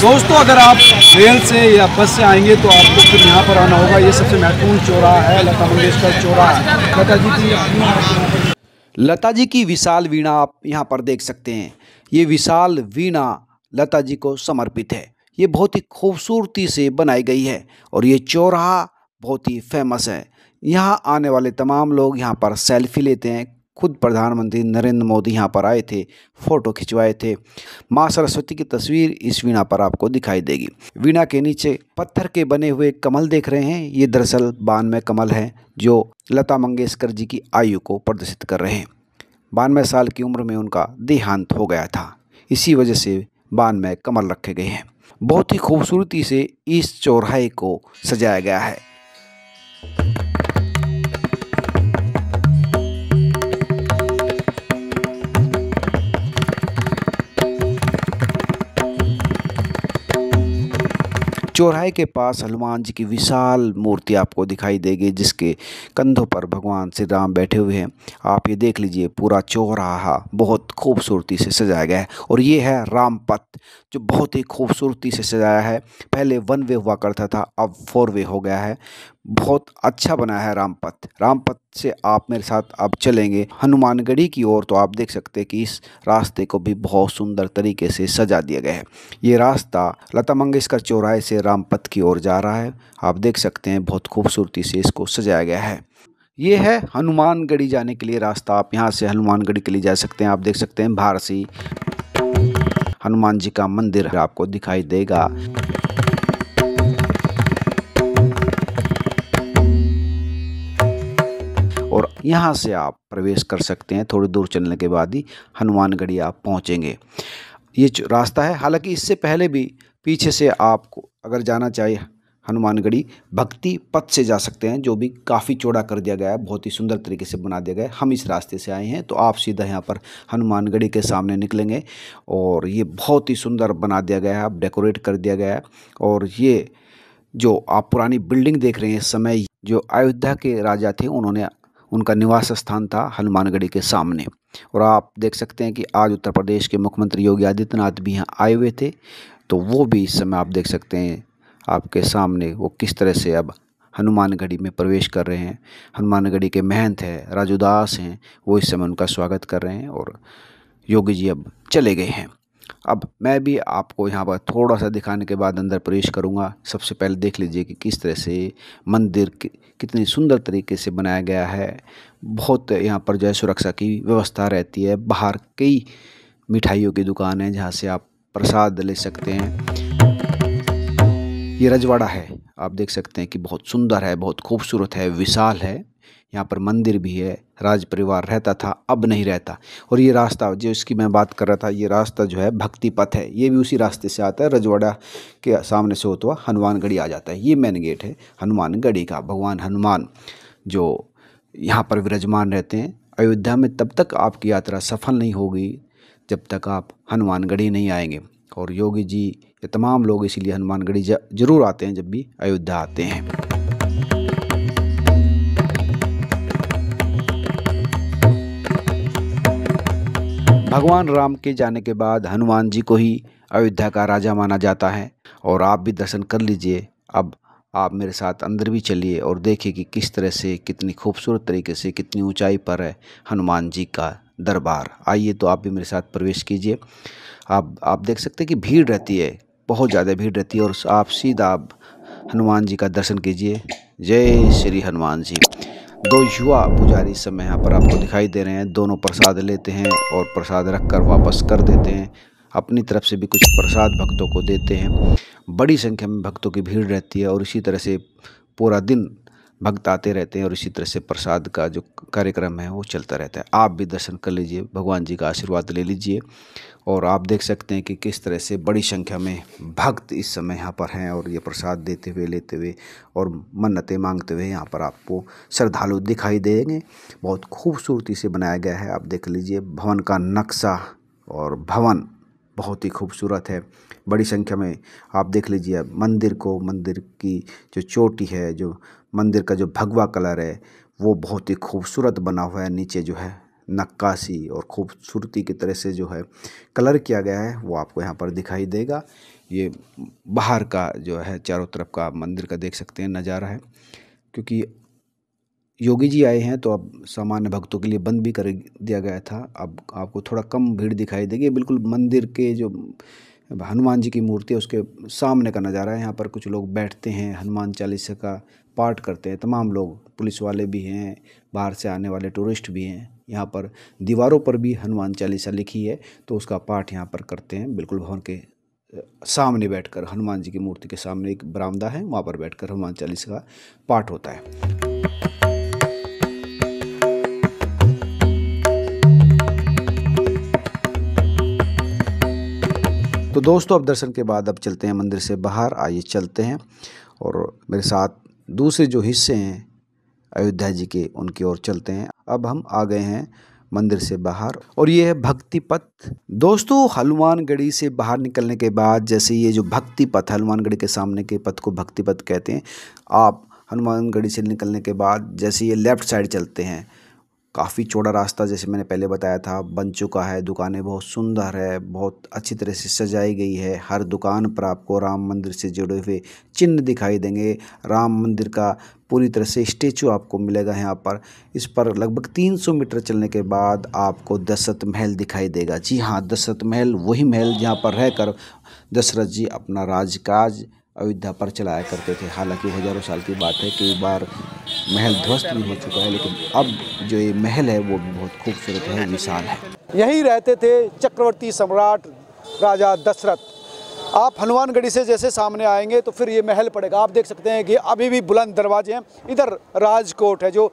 दोस्तों, अगर आप रेल से या बस से आएँगे तो आपको फिर यहाँ पर आना होगा। ये सबसे महत्वपूर्ण चौराहा है, लता मंगेशकर चौराहा। लता जी की लता जी की विशाल वीणा आप यहाँ पर देख सकते हैं। ये विशाल वीणा लता जी को समर्पित है। ये बहुत ही खूबसूरती से बनाई गई है और ये चौराहा बहुत ही फ़ेमस है। यहाँ आने वाले तमाम लोग यहाँ पर सेल्फी लेते हैं खुद प्रधानमंत्री नरेंद्र मोदी यहाँ पर आए थे, फ़ोटो खिंचवाए थे। माँ सरस्वती की तस्वीर इस वीणा पर आपको दिखाई देगी। वीणा के नीचे पत्थर के बने हुए कमल देख रहे हैं। ये दरअसल बानवे कमल हैं, जो लता मंगेशकर जी की आयु को प्रदर्शित कर रहे हैं। बानवे साल की उम्र में उनका देहांत हो गया था। इसी वजह से बानवे कमल रखे गए हैं। बहुत ही खूबसूरती से इस चौराहे को सजाया गया है। चौराहे के पास हनुमान जी की विशाल मूर्ति आपको दिखाई देगी, जिसके कंधों पर भगवान श्री राम बैठे हुए हैं। आप ये देख लीजिए, पूरा चौराहा बहुत खूबसूरती से सजाया गया है। और ये है रामपथ जो बहुत ही खूबसूरती से सजाया है। पहले वन वे हुआ करता था, अब फोर वे हो गया है। बहुत अच्छा बनाया है रामपथ। रामपथ से आप मेरे साथ अब चलेंगे। हनुमानगढ़ी की ओर तो आप देख सकते हैं कि इस रास्ते को भी बहुत सुंदर तरीके से सजा दिया गया है। ये रास्ता लता मंगेशकर चौराहे से रामपथ की ओर जा रहा है। आप देख सकते हैं बहुत खूबसूरती से इसको सजाया गया है। ये है हनुमानगढ़ी जाने के लिए रास्ता। आप यहाँ से हनुमानगढ़ी के लिए जा सकते हैं। आप देख सकते हैं भारसी हनुमान जी का मंदिर आपको दिखाई देगा। यहाँ से आप प्रवेश कर सकते हैं, थोड़ी दूर चलने के बाद ही हनुमानगढ़ी आप पहुँचेंगे। ये रास्ता है, हालाँकि इससे पहले भी पीछे से आपको अगर जाना चाहिए हनुमानगढ़ी, भक्ति पथ से जा सकते हैं, जो भी काफ़ी चौड़ा कर दिया गया है, बहुत ही सुंदर तरीके से बना दिया गया है। हम इस रास्ते से आए हैं तो आप सीधा यहाँ पर हनुमानगढ़ी के सामने निकलेंगे और ये बहुत ही सुंदर बना दिया गया है अब डेकोरेट कर दिया गया है और ये जो आप पुरानी बिल्डिंग देख रहे हैं, इस समय जो अयोध्या के राजा थे, उन्होंने उनका निवास स्थान था हनुमानगढ़ी के सामने। और आप देख सकते हैं कि आज उत्तर प्रदेश के मुख्यमंत्री योगी आदित्यनाथ भी यहाँ आए हुए थे। तो वो भी इस समय आप देख सकते हैं आपके सामने वो किस तरह से अब हनुमानगढ़ी में प्रवेश कर रहे हैं। हनुमानगढ़ी के महंत हैं राजूदास हैं, वो इस समय उनका स्वागत कर रहे हैं और योगी जी अब चले गए हैं। अब मैं भी आपको यहाँ पर थोड़ा सा दिखाने के बाद अंदर प्रवेश करूँगा। सबसे पहले देख लीजिए कि किस तरह से मंदिर कितनी सुंदर तरीके से बनाया गया है। बहुत यहाँ पर जो है सुरक्षा की व्यवस्था रहती है। बाहर कई मिठाइयों की दुकान है जहाँ से आप प्रसाद ले सकते हैं। ये रजवाड़ा है। आप देख सकते हैं कि बहुत सुंदर है, बहुत खूबसूरत है, विशाल है। यहाँ पर मंदिर भी है राज परिवार रहता था, अब नहीं रहता। और ये रास्ता जो इसकी मैं बात कर रहा था, ये रास्ता जो है भक्ति पथ है, ये भी उसी रास्ते से आता है, रजवाड़ा के सामने से होता हुआ हनुमानगढ़ी आ जाता है। ये मेन गेट है हनुमानगढ़ी का, भगवान हनुमान जो यहाँ पर विराजमान रहते हैं। अयोध्या में तब तक आपकी यात्रा सफल नहीं होगी, जब तक आप हनुमानगढ़ी नहीं आएँगे। और योगी जी, ये तमाम लोग इसीलिए हनुमानगढ़ी ज़रूर आते हैं जब भी अयोध्या आते हैं। भगवान राम के जाने के बाद हनुमान जी को ही अयोध्या का राजा माना जाता है। और आप भी दर्शन कर लीजिए। अब आप मेरे साथ अंदर भी चलिए और देखिए कि किस तरह से, कितनी खूबसूरत तरीके से, कितनी ऊंचाई पर है हनुमान जी का दरबार। आइए तो आप भी मेरे साथ प्रवेश कीजिए। आप आप देख सकते हैं कि भीड़ रहती है, बहुत ज़्यादा भीड़ रहती है और आप सीधा आप हनुमान जी का दर्शन कीजिए। जय श्री हनुमान जी। दो युवा पुजारी इस समय यहाँ पर आपको दिखाई दे रहे हैं। दोनों प्रसाद लेते हैं और प्रसाद रख कर वापस कर देते हैं। अपनी तरफ़ से भी कुछ प्रसाद भक्तों को देते हैं। बड़ी संख्या में भक्तों की भीड़ रहती है और इसी तरह से पूरा दिन भक्त आते रहते हैं और इसी तरह से प्रसाद का जो कार्यक्रम है, वो चलता रहता है। आप भी दर्शन कर लीजिए, भगवान जी का आशीर्वाद ले लीजिए और आप देख सकते हैं कि किस तरह से बड़ी संख्या में भक्त इस समय यहाँ पर हैं और ये प्रसाद देते हुए, लेते हुए और मन्नतें मांगते हुए यहाँ पर आपको श्रद्धालु दिखाई देंगे। बहुत खूबसूरती से बनाया गया है, आप देख लीजिए, भवन का नक्शा और भवन बहुत ही खूबसूरत है। बड़ी संख्या में आप देख लीजिए मंदिर को, मंदिर की जो चोटी है, जो मंदिर का जो भगवा कलर है, वो बहुत ही खूबसूरत बना हुआ है। नीचे जो है नक्काशी और खूबसूरती की तरह से जो है कलर किया गया है, वो आपको यहाँ पर दिखाई देगा। ये बाहर का जो है, चारों तरफ़ का मंदिर का देख सकते हैं नज़ारा है। क्योंकि योगी जी आए हैं तो अब सामान्य भक्तों के लिए बंद भी कर दिया गया था। अब आपको थोड़ा कम भीड़ दिखाई देगी। बिल्कुल मंदिर के जो हनुमान जी की मूर्ति है, उसके सामने का नज़ारा है। यहाँ पर कुछ लोग बैठते हैं, हनुमान चालीसा का पाठ करते हैं। तमाम लोग, पुलिस वाले भी हैं, बाहर से आने वाले टूरिस्ट भी हैं। यहाँ पर दीवारों पर भी हनुमान चालीसा लिखी है तो उसका पाठ यहाँ पर करते हैं। बिल्कुल भवन के सामने बैठकर, हनुमान जी की मूर्ति के सामने एक बरामदा है, वहाँ पर बैठकर हनुमान चालीसा का पाठ होता है। तो दोस्तों, अब दर्शन के बाद अब चलते हैं मंदिर से बाहर। आइए चलते हैं और मेरे साथ दूसरे जो हिस्से हैं, अयोध्या जी के, उनकी ओर चलते हैं। अब हम आ गए हैं मंदिर से बाहर और ये है भक्ति पथ दोस्तों, हनुमानगढ़ी से बाहर निकलने के बाद जैसे ये जो भक्ति पथ हनुमानगढ़ी के सामने के पथ को भक्ति पथ कहते हैं, आप हनुमानगढ़ी से निकलने के बाद जैसे ये लेफ़्ट साइड चलते हैं। काफ़ी चौड़ा रास्ता, जैसे मैंने पहले बताया था, बन चुका है। दुकानें बहुत सुंदर है, बहुत अच्छी तरह से सजाई गई है। हर दुकान पर आपको राम मंदिर से जुड़े हुए चिन्ह दिखाई देंगे। राम मंदिर का पूरी तरह से स्टेचू आपको मिलेगा यहाँ पर। इस पर लगभग 300 मीटर चलने के बाद आपको दशरथ महल दिखाई देगा। जी हाँ दशरथ महल, वही महल जहाँ पर रहकर दशरथ जी अपना राजकाज अयोध्या पर चलाया करते थे। हालाँकि हज़ारों साल की बात है कई बार महल ध्वस्त भी हो चुका है, लेकिन अब जो ये महल है, वो भी बहुत खूबसूरत है विशाल है। यहीं रहते थे चक्रवर्ती सम्राट राजा दशरथ। आप हनुमानगढ़ी से जैसे सामने आएँगे तो फिर ये महल पड़ेगा। आप देख सकते हैं कि अभी भी बुलंद दरवाजे हैं। इधर राजकोट है, जो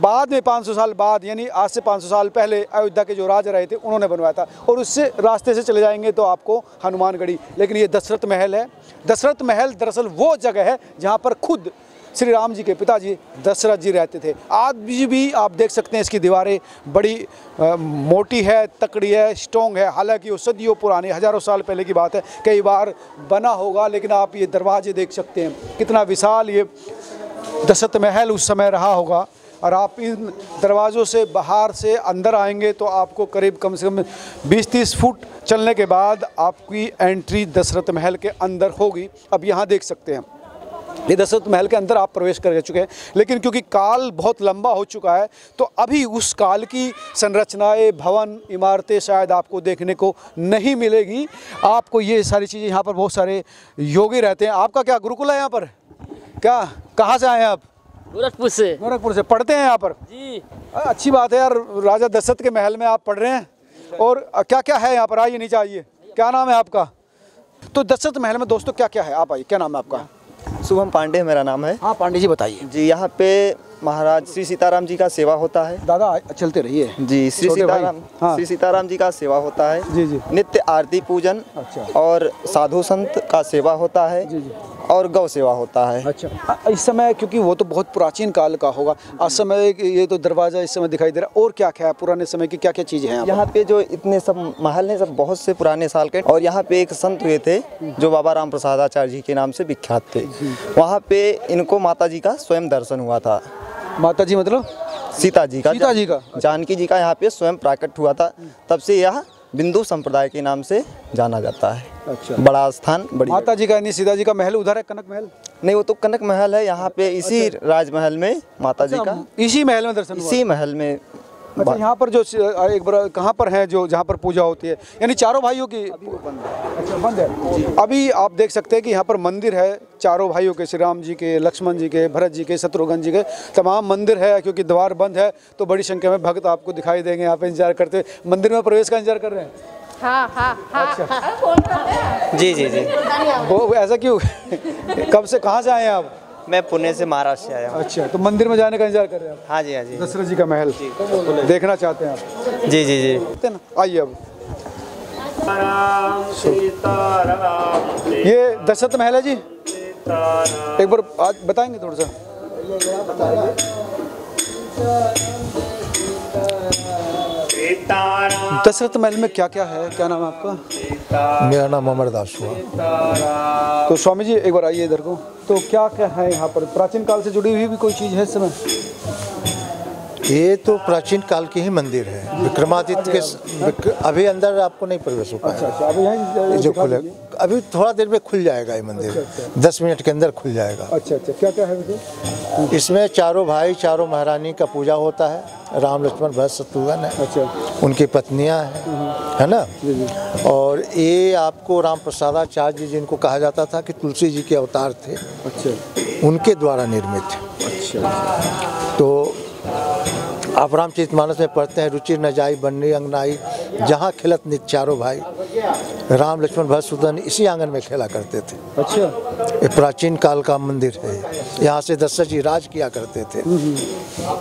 बाद में 500 साल बाद, यानी आज से 500 साल पहले अयोध्या के जो राजा रहे थे, उन्होंने बनवाया था। और उससे रास्ते से चले जाएँगे तो आपको हनुमानगढ़ी। लेकिन ये दशरथ महल है। दशरथ महल दरअसल वो जगह है, जहाँ पर खुद श्री राम जी के पिताजी दशरथ जी रहते थे। आज भी, आप देख सकते हैं इसकी दीवारें बड़ी आ, मोटी है तकड़ी है स्ट्रॉन्ग है। हालाँकि वो सदियों पुरानी हज़ारों साल पहले की बात है। कई बार बना होगा लेकिन आप ये दरवाजे देख सकते हैं। कितना विशाल ये दशरथ महल उस समय रहा होगा। और आप इन दरवाज़ों से बाहर से अंदर आएँगे तो आपको करीब कम से कम 20-30 फुट चलने के बाद आपकी एंट्री दशरथ महल के अंदर होगी। अब यहाँ देख सकते हैं। ये दशरथ महल के अंदर आप प्रवेश कर चुके हैं लेकिन क्योंकि काल बहुत लंबा हो चुका है तो अभी उस काल की संरचनाएँ भवन इमारतें शायद आपको देखने को नहीं मिलेगी। आपको ये सारी चीज़ें यहाँ पर बहुत सारे योगी रहते हैं। आपका क्या गुरुकुल है यहाँ पर? क्या? कहाँ से आए हैं आप? गोरखपुर से। गोरखपुर से। पढ़ते हैं यहाँ पर? जी। अच्छी बात है यार राजा दशरथ के महल में आप पढ़ रहे हैं। और क्या क्या है यहाँ पर? आइए नीचे आइए। क्या नाम है आपका? तो दशरथ महल में दोस्तों क्या क्या है? आप आइए क्या नाम है आपका? शुभम पांडे मेरा नाम है। हाँ पांडे जी बताइए। जी यहाँ पे महाराज श्री सीताराम जी का सेवा होता है। दादा चलते रहिए। जी श्री सीताराम हाँ। श्री सीताराम जी का सेवा होता है। जी जी। नित्य आरती पूजन अच्छा। और साधु संत का सेवा होता है जी, जी। और गौ सेवा होता है। अच्छा। इस समय क्योंकि वो तो बहुत प्राचीन काल का होगा आज समय ये तो दरवाज़ा इस समय दिखाई दे रहा है। और क्या क्या है पुराने समय की क्या क्या चीज़ें हैं यहाँ पे जो इतने सब महल हैं सब बहुत से पुराने साल के और यहाँ पे एक संत हुए थे जो बाबा राम प्रसाद आचार्य जी के नाम से विख्यात थे। वहाँ पे इनको माता जी का स्वयं दर्शन हुआ था। माता जी मतलब? सीता जी का। सीता जी का? जानकी जी का यहाँ पे स्वयं प्राकट हुआ था। तब से यह बिंदु संप्रदाय के नाम से जाना जाता है। अच्छा। बड़ा स्थान बड़ी माता जी का नहीं सीता जी का महल उधर है कनक महल? नहीं वो तो कनक महल है। यहाँ पे इसी अच्छा। राजमहल में माता जी का इसी महल में दर्शन इसी महल में अच्छा यहाँ पर जो एक बार कहाँ पर है जो जहाँ पर पूजा होती है? यानी चारों भाइयों की अच्छा बंद है। अभी आप देख सकते हैं कि यहाँ पर मंदिर है चारों भाइयों के श्री राम जी के लक्ष्मण जी के भरत जी के शत्रुघ्न जी के तमाम मंदिर है क्योंकि द्वार बंद है तो बड़ी संख्या में भक्त आपको दिखाई देंगे यहाँ पे इंतज़ार करते मंदिर में प्रवेश का इंतज़ार कर रहे हैं? हाँ हाँ हाँ। जी जी जी। वो ऐसा क्यों? कब से कहाँ से आए हैं आप? मैं पुणे से महाराष्ट्र से आया हूँ। अच्छा तो मंदिर में जाने का इंतज़ार कर रहे हैं हाँ जी हाँ जी। दशरथ जी का महल। जी। देखना चाहते हैं आप? जी जी जी। आइए अब। ये दशरथ महल है जी? एक बार आज बताएँगे थोड़ा सा। दशरथ महल में क्या क्या है? क्या नाम है आपका? मेरा नाम अमरदास हुआ। तो स्वामी जी एक बार आइए इधर को। तो क्या क्या है यहाँ पर? प्राचीन काल से जुड़ी हुई भी कोई चीज़ है इस समय? ये तो प्राचीन काल के ही मंदिर है। विक्रमादित्य के विक्र, अभी अंदर आपको नहीं प्रवेश हो पाएगा। अच्छा अब जो खुले अभी थोड़ा देर में खुल जाएगा ये मंदिर। अच्छा, दस मिनट के अंदर खुल जाएगा। अच्छा अच्छा क्या क्या है इसमें चारों भाई चारों महारानी का पूजा होता है। राम लक्ष्मण भरत शत्रुघ्न है। अच्छा। उनकी पत्नियाँ हैं है ना? और ये आपको राम प्रसादाचार्य जी जिनको कहा जाता था कि तुलसी जी के अवतार थे अच्छा। उनके द्वारा निर्मित अच्छा। तो आप रामचरित मानस में पढ़ते हैं, रुचि न जाई, बननी अंगनाई जहाँ खिलत नित चारों भाई। राम लक्ष्मण भरत सुदन इसी आँगन में खेला करते थे। अच्छा। ये प्राचीन काल का मंदिर है। यहाँ से दशरथ जी राज किया करते थे।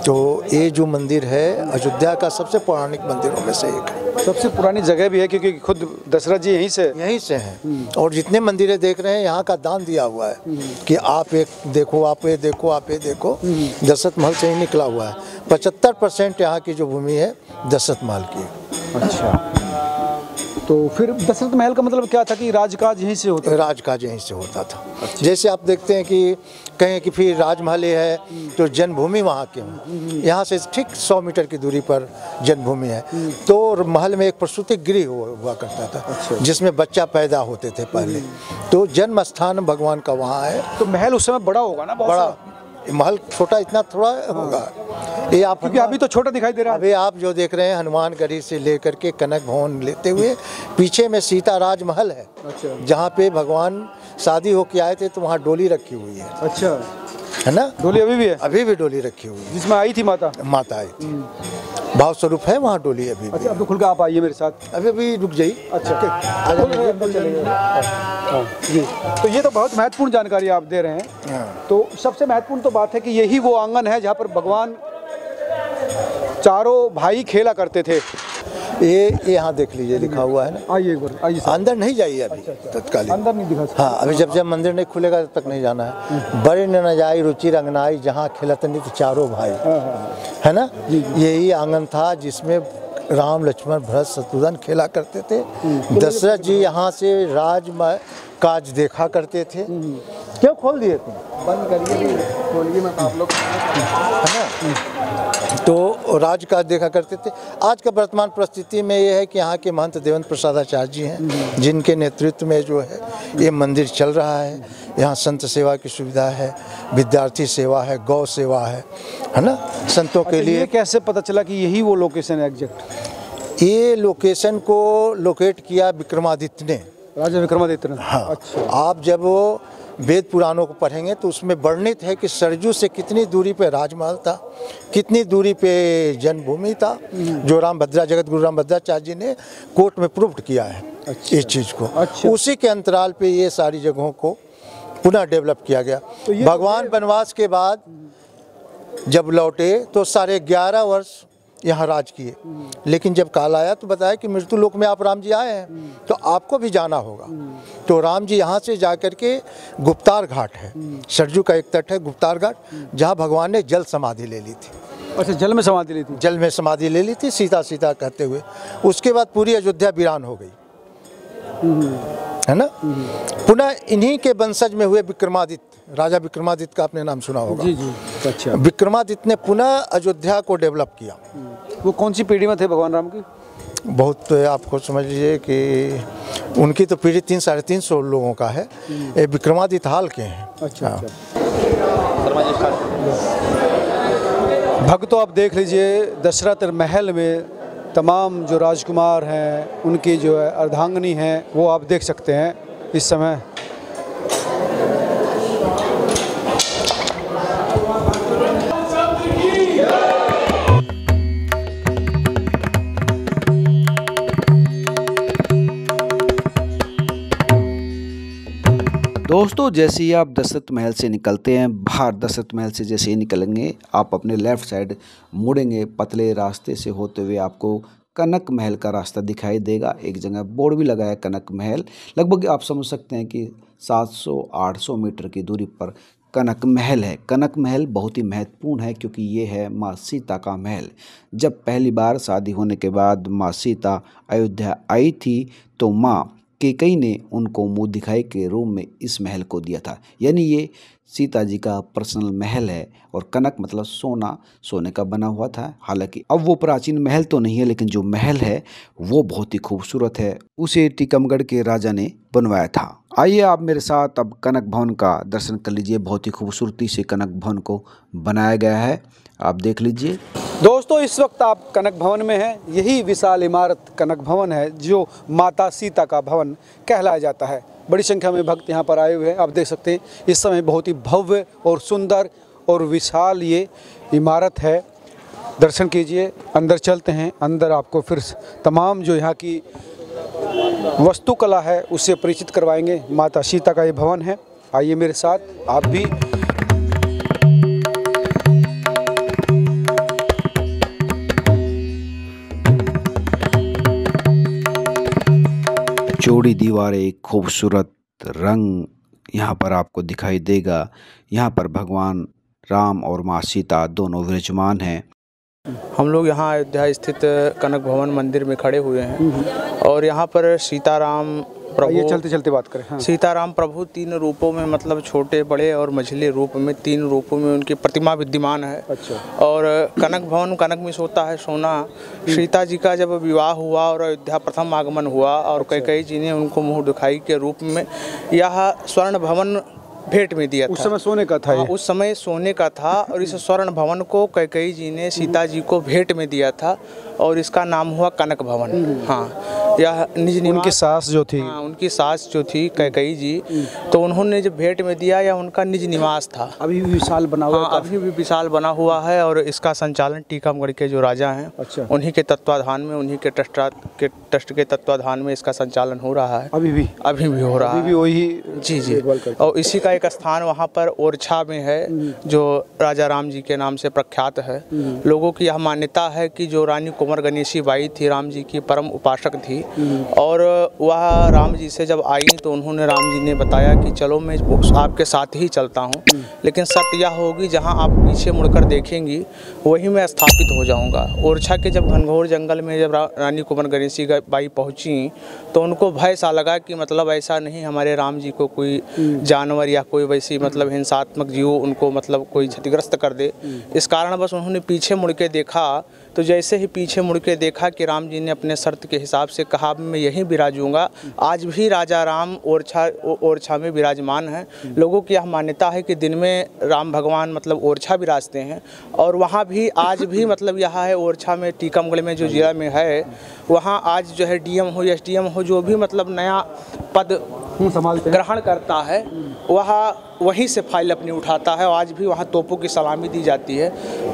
तो ये जो मंदिर है अयोध्या का सबसे पौराणिक मंदिरों में से एक है। सबसे पुरानी जगह भी है क्योंकि खुद दशरथ जी यहीं से यहीं से हैं। और जितने मंदिरें देख रहे हैं यहाँ का दान दिया हुआ है कि आप एक देखो आप ये देखो आप ये देखो। दशरथ महल से ही निकला हुआ है। पचहत्तर परसेंट यहाँ की जो भूमि है दशरथ महल की। अच्छा। तो फिर दशरथ महल का मतलब क्या था कि राजकाज यहीं से होता राजकाज यहीं से होता था। जैसे आप देखते हैं कि कहें कि फिर राजमहल है तो जन्मभूमि वहाँ के हूँ यहाँ से ठीक 100 मीटर की दूरी पर जन्मभूमि है। तो महल में एक प्रसूति गृह हुआ हुआ करता था जिसमें बच्चा पैदा होते थे पहले। तो जन्म स्थान भगवान का वहाँ है। तो महल उस समय बड़ा होगा ना बड़ा। महल छोटा इतना थोड़ा होगा। ये आप क्योंकि अभी तो छोटा दिखाई दे रहा है। अभी आप जो देख रहे हैं हनुमानगढ़ी से लेकर के कनक भवन लेते हुए पीछे में सीता राज महल है अच्छा। जहाँ पे भगवान शादी होके आए थे तो वहाँ डोली रखी हुई है। अच्छा। है ना? डोली अभी भी है? अभी भी डोली रखी हुई है। जिसमें आई थी माता? माता आई थी। भाव स्वरूप है वहाँ डोली अभी अच्छा अब तो खुल के आप आइए मेरे साथ। अभी अभी रुक जाइए। अच्छा। आ जाइए, अंदर चले हाँ जी। तो ये तो बहुत महत्वपूर्ण जानकारी आप दे रहे हैं। हाँ। तो सबसे महत्वपूर्ण तो बात है कि यही वो आँगन है जहाँ पर भगवान चारों भाई खेला करते थे। ये यहाँ देख लीजिए लिखा हुआ है ना। आइए एक बार आइए अंदर नहीं जाइए अभी तत्कालीन। अंदर नहीं दिखा हाँ अभी जब जब मंदिर नहीं खुलेगा तब तक नहीं जाना है। बड़े न न जाई रुचि रंगनाई जहाँ खिलत नित चारों भाई। है ना? यही आँगन था जिसमें राम लक्ष्मण भरत शत्रुघ्न खेला करते थे। दशरथ जी यहाँ से राज काज देखा करते थे। क्यों खोल दिए तुम? बंद करिए खोलिए मैं आप लोग। है ना? तो राज का देखा करते थे। आज का वर्तमान परिस्थिति में ये है कि यहाँ के महंत देवेंद्र प्रसादाचार्य जी हैं जिनके नेतृत्व में जो है ये मंदिर चल रहा है। यहाँ संत सेवा की सुविधा है विद्यार्थी सेवा है गौ सेवा है है ना? संतों के लिए कैसे पता चला कि यही वो लोकेशन है एग्जैक्ट ये लोकेशन को लोकेट किया विक्रमादित्य ने। राजा विक्रमादित्य ने? हाँ। अच्छा। आप जब वो वेद पुराणों को पढ़ेंगे तो उसमें वर्णित है कि सरजू से कितनी दूरी पे राजमहल था कितनी दूरी पे जन्मभूमि था जो राम भद्रा जगत गुरु राम भद्राचार्य जी ने कोर्ट में प्रूव्ड किया है अच्छा। इस चीज़ को अच्छा। उसी के अंतराल पे ये सारी जगहों को पुनः डेवलप किया गया तो भगवान वनवास के बाद जब लौटे तो साढ़े ग्यारह वर्ष यहाँ राज किए। लेकिन जब काल आया तो बताया कि मृत्यु लोक में आप राम जी आए हैं तो आपको भी जाना होगा। तो राम जी यहाँ से जा कर के गुप्तार घाट है। सरजू का एक तट है गुप्तार घाट जहाँ भगवान ने जल समाधि ले ली थी। अच्छा जल में समाधि ली थी? जल में समाधि ले ली थी सीता सीता कहते हुए। उसके बाद पूरी अयोध्या वीरान हो गई। है ना? पुनः इन्हीं के वंशज में हुए विक्रमादित्य। राजा विक्रमादित्य का आपने नाम सुना होगा। जी जी अच्छा। विक्रमादित्य ने पुनः अयोध्या को डेवलप किया। वो कौन सी पीढ़ी में थे भगवान राम की? बहुत आपको समझ लीजिए कि उनकी तो पीढ़ी तीन साढ़े तीन सौ लोगों का है। ये विक्रमादित्य हाल के हैं। अच्छा हाँ। अच्छा भक्तों आप देख लीजिए दशरथ महल में तमाम जो राजकुमार हैं उनकी जो है अर्धांगनी हैं वो आप देख सकते हैं इस समय। दोस्तों, जैसे ही आप दशरथ महल से निकलते हैं, बाहर दशरथ महल से जैसे ही निकलेंगे, आप अपने लेफ़्ट साइड मुड़ेंगे, पतले रास्ते से होते हुए आपको कनक महल का रास्ता दिखाई देगा। एक जगह बोर्ड भी लगाया कनक महल। लगभग आप समझ सकते हैं कि 700-800 मीटर की दूरी पर कनक महल है। कनक महल बहुत ही महत्वपूर्ण है, क्योंकि ये है माँ सीता का महल। जब पहली बार शादी होने के बाद माँ सीता अयोध्या आई थी तो माँ केकई ने उनको मुँह दिखाई के रूप में इस महल को दिया था। यानी ये सीता जी का पर्सनल महल है और कनक मतलब सोना, सोने का बना हुआ था। हालाँकि अब वो प्राचीन महल तो नहीं है, लेकिन जो महल है, वो बहुत ही खूबसूरत है। उसे टीकमगढ़ के राजा ने बनवाया था। आइए आप मेरे साथ अब कनक भवन का दर्शन कर लीजिए। बहुत ही खूबसूरती से कनक भवन को बनाया गया है। आप देख लीजिए। दोस्तों, इस वक्त आप कनक भवन में हैं। यही विशाल इमारत कनक भवन है, जो माता सीता का भवन कहलाया जाता है। बड़ी संख्या में भक्त यहाँ पर आए हुए हैं। आप देख सकते हैं, इस समय बहुत ही भव्य और सुंदर और विशाल ये इमारत है। दर्शन कीजिए, अंदर चलते हैं। अंदर आपको फिर तमाम जो यहाँ की वस्तुकला है उससे परिचित करवाएँगे। माता सीता का ये भवन है। आइए मेरे साथ, आप भी चौड़ी दीवारें खूबसूरत रंग यहाँ पर आपको दिखाई देगा। यहाँ पर भगवान राम और माँ सीता दोनों विराजमान हैं। हम लोग यहाँ अयोध्या स्थित कनक भवन मंदिर में खड़े हुए हैं और यहाँ पर सीताराम प्रभु चलते चलते बात करें हाँ। सीताराम प्रभु तीन रूपों में मतलब छोटे बड़े और मझले रूप में तीन रूपों में उनकी प्रतिमा विद्यमान है। अच्छा। और कनक भवन कनक में सोता है सोना। सीता जी का जब विवाह हुआ और अयोध्या प्रथम आगमन हुआ और अच्छा। कैकई जी ने उनको मुँह दिखाई के रूप में यह स्वर्ण भवन भेंट में दिया उस था। समय सोने का था हाँ, उस समय सोने का था और इस स्वर्ण भवन को कैकई जी ने सीता जी को भेंट में दिया था और इसका नाम हुआ कनक भवन। हाँ। यह निज उनकी सास जो थी। हाँ उनकी सास जो थी कैकई जी तो उन्होंने जब भेंट में दिया या उनका निज निवास था। अभी भी विशाल बना हुआ हाँ अभी भी विशाल बना हुआ है और इसका संचालन टीकमगढ़ के जो राजा हैं अच्छा। उन्हीं के तत्वाधान में उन्हीं के ट्रस्ट के ट्रस्ट के तत्वाधान में इसका संचालन हो रहा है। अभी भी? अभी भी हो रहा अभी है। भी वही जी जी। और इसी का एक स्थान वहाँ पर ओरछा में है जो राजा राम जी के नाम से प्रख्यात है। लोगों की यह मान्यता है कि जो रानी कुंवर गणेशी बाई थी राम जी की परम उपासक थी और वह राम जी से जब आई तो उन्होंने राम जी ने बताया कि चलो मैं आपके साथ ही चलता हूँ। लेकिन सत्य यह होगी जहाँ आप पीछे मुड़कर देखेंगी वहीं मैं स्थापित हो जाऊँगा। ओरछा के जब घनघोर जंगल में जब रा, रानी गणेशी गा- बाई पहुँची तो उनको भय सा लगा कि मतलब ऐसा नहीं हमारे राम जी को कोई जानवर या कोई वैसी मतलब हिंसात्मक जीव उनको मतलब कोई क्षतिग्रस्त कर दे। इस कारण बस उन्होंने पीछे मुड़ के देखा तो जैसे ही पीछे मुड़ के देखा कि राम जी ने अपने शर्त के हिसाब से कहा मैं यहीं विराजूँगा। आज भी राजा राम ओरछा ओरछा में विराजमान हैं। लोगों की यह मान्यता है कि दिन में राम भगवान मतलब ओरछा विराजते हैं। और वहाँ भी आज भी मतलब यहाँ है ओरछा में टीकमगढ़ में जो जिला में है वहाँ आज जो है डीएम हो एसडीएम हो जो भी मतलब नया पद ग्रहण करता है वह वहीं से फ़ाइल अपनी उठाता है और आज भी वहाँ तोपों की सलामी दी जाती है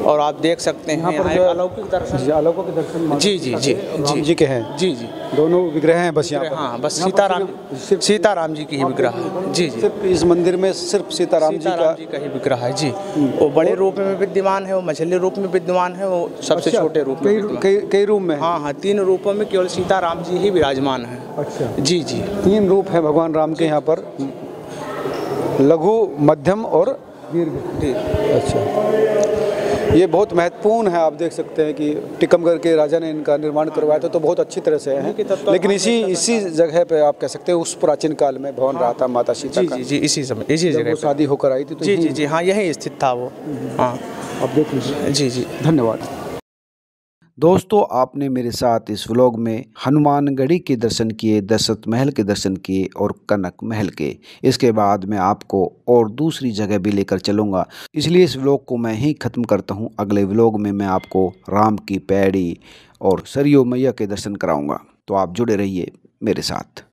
और आप देख सकते हैं यहाँ पर अलौकिक दर्शन। जी, अलौकिक दर्शन जी जी जी जी। जी के हैं। जी जी। दोनों विग्रह हैं बस यहाँ हाँ बस सीताराम सीताराम जी की ही विग्रह। है जी जी। सिर्फ़ इस मंदिर में सिर्फ़ सीताराम जी का जी का ही विग्रह है जी। वो बड़े रूप में विद्यमान है वो मछली रूप में विद्यमान है वो सबसे अच्छा, छोटे रूप में कई रूप में हाँ हाँ तीन रूपों में केवल सीताराम जी ही विराजमान है। अच्छा। जी जी। तीन रूप है भगवान राम के यहाँ पर। लघु मध्यम और दीर्घ। जी अच्छा। ये बहुत महत्वपूर्ण है आप देख सकते हैं कि टिकमगढ़ के राजा ने इनका निर्माण करवाया था तो बहुत अच्छी तरह से है। लेकिन इसी इसी जगह पे आप कह सकते हैं उस प्राचीन काल में भवन रहा था माता सीता जी जी जी इसी समय इसी जगह शादी होकर आई थी तो जी जी जी हाँ यही स्थित था वो। हाँ। आप देख लीजिए। जी जी। धन्यवाद। दोस्तों, आपने मेरे साथ इस व्लॉग में हनुमानगढ़ी के दर्शन किए, दशरथ महल के दर्शन किए और कनक महल के। इसके बाद मैं आपको और दूसरी जगह भी लेकर चलूँगा। इसलिए इस व्लॉग को मैं ही ख़त्म करता हूँ। अगले व्लॉग में मैं आपको राम की पैड़ी और सरयो मैया के दर्शन कराऊँगा। तो आप जुड़े रहिए मेरे साथ।